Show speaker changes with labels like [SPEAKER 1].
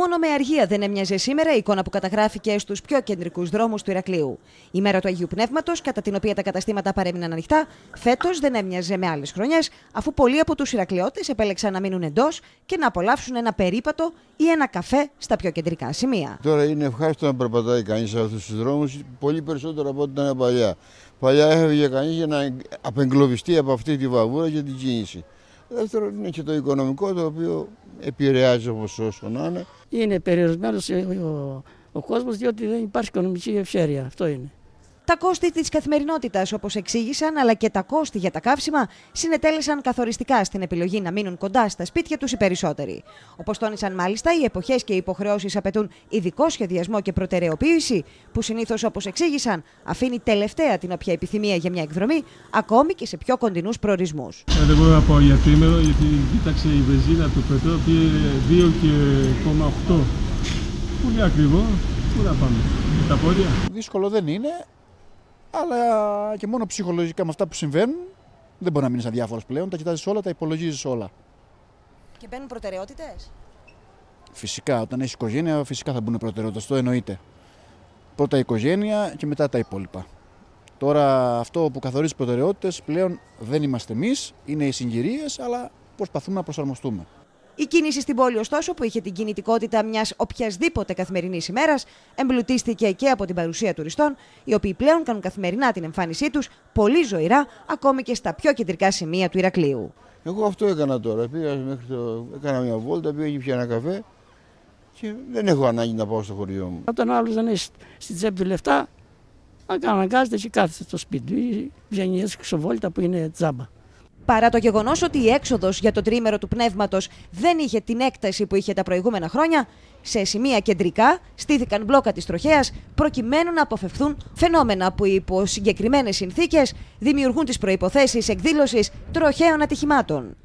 [SPEAKER 1] Μόνο με αργία δεν έμοιαζε σήμερα η εικόνα που καταγράφηκε στους πιο κεντρικούς δρόμους του Ηρακλείου. Η μέρα του Αγίου Πνεύματος, κατά την οποία τα καταστήματα παρέμειναν ανοιχτά, φέτος δεν έμοιαζε με άλλες χρονιές, αφού πολλοί από τους Ηρακλειώτες επέλεξαν να μείνουν εντός και να απολαύσουν ένα περίπατο ή ένα καφέ στα πιο κεντρικά σημεία.
[SPEAKER 2] Τώρα είναι ευχάριστο να περπατάει κανείς σε αυτούς τους δρόμους πολύ περισσότερο από ό,τι ήταν παλιά. Παλιά έφευγε κανείς για να απεγκλωβιστεί από αυτή τη βαβούρα και την κίνηση. Δεύτερον, είναι και το οικονομικό το οποίο επηρεάζει όπως όσο να είναι.
[SPEAKER 3] Είναι περιορισμένος ο, ο κόσμος διότι δεν υπάρχει οικονομική ευχέρεια. Αυτό είναι.
[SPEAKER 1] Τα κόστη της καθημερινότητας, όπως εξήγησαν, αλλά και τα κόστη για τα καύσιμα, συνετέλεσαν καθοριστικά στην επιλογή να μείνουν κοντά στα σπίτια τους οι περισσότεροι. Όπως τόνισαν μάλιστα, οι εποχές και οι υποχρεώσεις απαιτούν ειδικό σχεδιασμό και προτεραιοποίηση, που συνήθως, όπως εξήγησαν, αφήνει τελευταία την όποια επιθυμία για μια εκδρομή, ακόμη και σε πιο κοντινούς προορισμούς.
[SPEAKER 4] Ε, δεν μπορώ να πω για τρίμερο, γιατί κοίταξε η βενζίνα του πετρό πήγε 2,8. Πολύ ακριβό. Πού να πάμε, με τα πόδια;
[SPEAKER 5] Δύσκολο δεν είναι, αλλά και μόνο ψυχολογικά με αυτά που συμβαίνουν δεν μπορεί να μείνεις αδιάφορος πλέον. Τα κοιτάζεις όλα, τα υπολογίζεις όλα.
[SPEAKER 1] Και μπαίνουν προτεραιότητες;
[SPEAKER 5] Φυσικά, όταν έχεις οικογένεια, φυσικά θα μπουν προτεραιότητες. Το εννοείται. Πρώτα η οικογένεια και μετά τα υπόλοιπα. Τώρα, αυτό που καθορίζει προτεραιότητες πλέον δεν είμαστε εμείς, είναι οι συγκυρίες, αλλά προσπαθούμε να προσαρμοστούμε.
[SPEAKER 1] Η κίνηση στην πόλη, ωστόσο, που είχε την κινητικότητα μιας οποιασδήποτε καθημερινής ημέρας, εμπλουτίστηκε και από την παρουσία τουριστών, οι οποίοι πλέον κάνουν καθημερινά την εμφάνισή τους πολύ ζωηρά, ακόμη και στα πιο κεντρικά σημεία του Ηρακλείου.
[SPEAKER 2] Εγώ αυτό έκανα τώρα. Πήγα μέχρι το... Έκανα μια βόλτα, πήγα πια ένα καφέ και δεν έχω ανάγκη να πάω στο χωριό μου.
[SPEAKER 3] Όταν άλλο δεν έχει στην τσέπη του λεφτά, αναγκάζεται και κάθεται στο σπίτι του ή βγαίνεις έξω βόλτα που είναι τζάμπα.
[SPEAKER 1] Παρά το γεγονός ότι η έξοδος για το τρίμερο του πνεύματος δεν είχε την έκταση που είχε τα προηγούμενα χρόνια, σε σημεία κεντρικά στήθηκαν μπλόκα της τροχέας προκειμένου να αποφευθούν φαινόμενα που υπό συγκεκριμένες συνθήκες δημιουργούν τις προποθέσει εκδήλωσης τροχαίων ατυχημάτων.